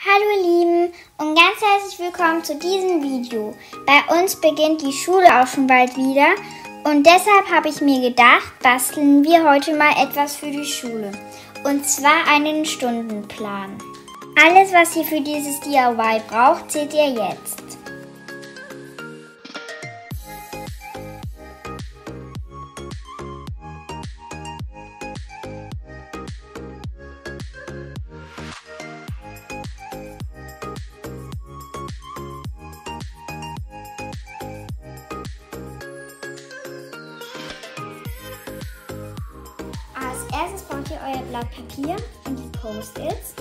Hallo Lieben und ganz herzlich willkommen zu diesem Video. Bei uns beginnt die Schule auch schon bald wieder und deshalb habe ich mir gedacht, basteln wir heute mal etwas für die Schule. Und zwar einen Stundenplan. Alles, was ihr für dieses DIY braucht, seht ihr jetzt. Euer Blatt Papier und die Post-its.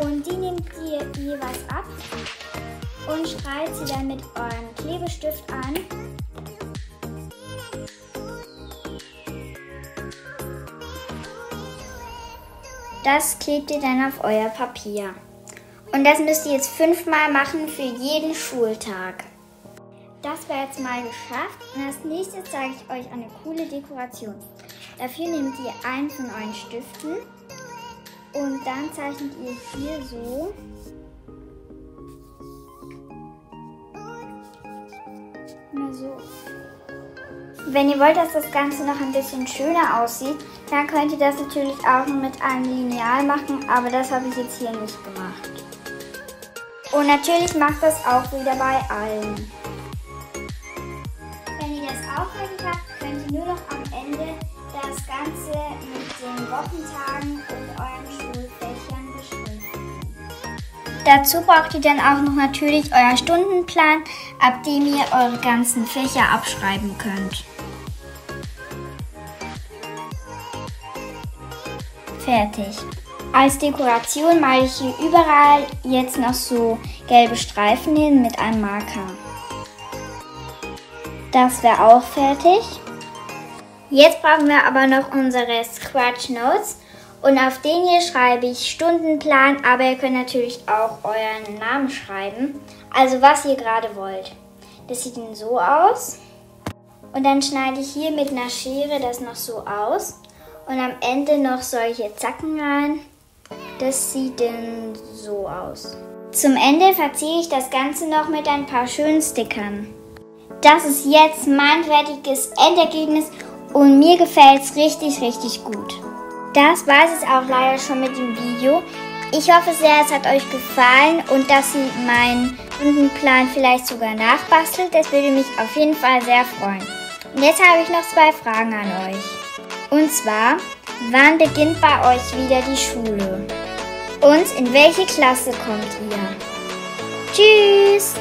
Und die nehmt ihr jeweils ab und schreibt sie dann mit eurem Klebestift an. Das klebt ihr dann auf euer Papier. Und das müsst ihr jetzt fünfmal machen für jeden Schultag. Das wäre jetzt mal geschafft. Und als nächstes zeige ich euch eine coole Dekoration. Dafür nehmt ihr einen von euren Stiften und dann zeichnet ihr hier so mal so. Wenn ihr wollt, dass das Ganze noch ein bisschen schöner aussieht, dann könnt ihr das natürlich auch mit einem Lineal machen, aber das habe ich jetzt hier nicht gemacht. Und natürlich macht das auch wieder bei allen. Wenn ihr das auch fertig habt, könnt ihr nur noch am Ende das Ganze mit den Wochentagen und euren Schulfächern beschriften. Dazu braucht ihr dann auch noch natürlich euren Stundenplan, ab dem ihr eure ganzen Fächer abschreiben könnt. Fertig. Als Dekoration male ich hier überall jetzt noch so gelbe Streifen hin mit einem Marker. Das wäre auch fertig. Jetzt brauchen wir aber noch unsere Scratch Notes und auf den hier schreibe ich Stundenplan, aber ihr könnt natürlich auch euren Namen schreiben, also was ihr gerade wollt. Das sieht dann so aus und dann schneide ich hier mit einer Schere das noch so aus und am Ende noch solche Zacken rein. Das sieht dann so aus. Zum Ende verziehe ich das Ganze noch mit ein paar schönen Stickern. Das ist jetzt mein fertiges Endergebnis und mir gefällt es richtig, richtig gut. Das war es auch leider schon mit dem Video. Ich hoffe sehr, es hat euch gefallen und dass ihr meinen Stundenplan vielleicht sogar nachbastelt. Das würde mich auf jeden Fall sehr freuen. Und jetzt habe ich noch zwei Fragen an euch. Und zwar, wann beginnt bei euch wieder die Schule? Und in welche Klasse kommt ihr? Tschüss!